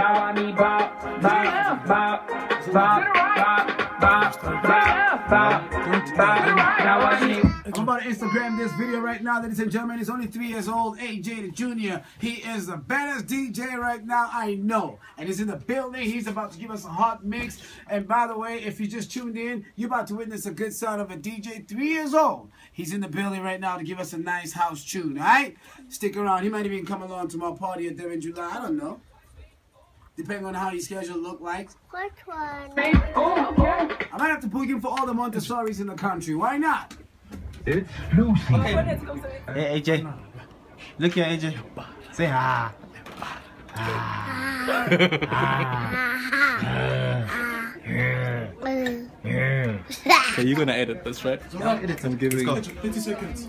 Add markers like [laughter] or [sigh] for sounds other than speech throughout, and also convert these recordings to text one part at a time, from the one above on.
bop, me bop, bop, bop, bop, bop, bop, bop, bop, bop. I'm about to Instagram this video right now, ladies and gentlemen. He's only three years old, AJ the Junior. He is the baddest DJ right now, I know. And he's in the building. He's about to give us a hot mix. And by the way, if you just tuned in, you're about to witness a good sound of a DJ three years old. He's in the building right now to give us a nice house tune, all right? Stick around. He might even come along to my party at in July. I don't know. Depending on how your schedule look like. Which one? Oh, okay. I might have to book him for all the Montessori's in the country. Why not? It's Lucy. Oh, hey AJ. Look here AJ. Say hi. Okay, you're gonna edit this, right? I'm giving. Let's go. 50 seconds.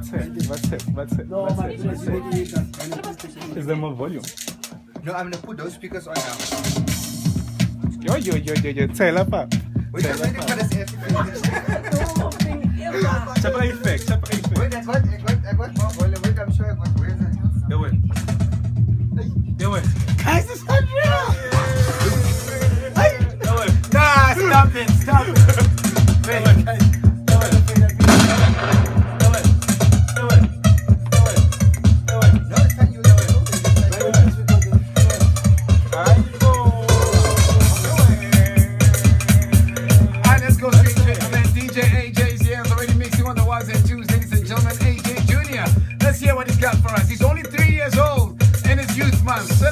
What's it? What's it? What's it? No, my goodness, you need to use that. Is there more volume? No, I'm gonna put those speakers on now. Yo, yo, yo, yo, yo. Tell up. Wait, I'm waiting for this effect. Chapa effect. Chapa effect. Wait, I got, I got, I got more volume. Wait, I'm sure I got. Where is it? Do it. Do it. Guys, this One,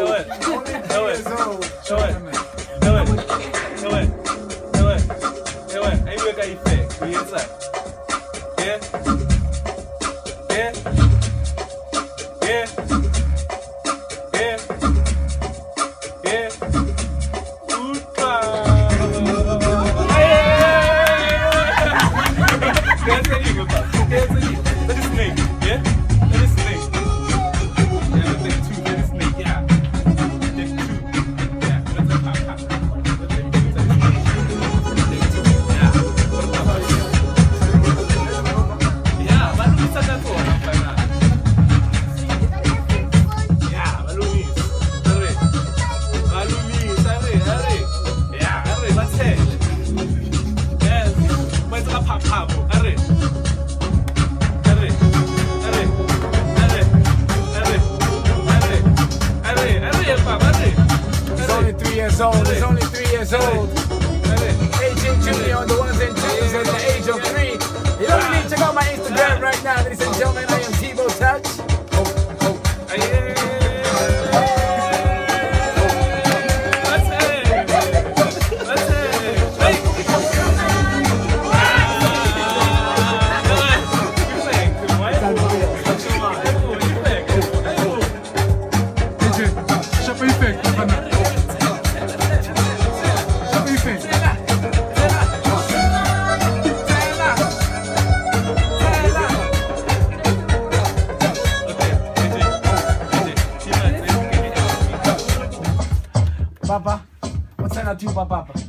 old. Do it. Do it. Do it. Do it. Do it. Do it. Do it. Aiweka ife. Kuienza. Yeah. Yeah. Yeah. Yeah. Yeah. Uta. [laughs] Yeah. That's it. That's it. Yeah. Years old. He's only three years old. AJ Jr. on the ones and twos at the age of three. You what I mean? Check out my Instagram right now, ladies and gentlemen. tio papapa.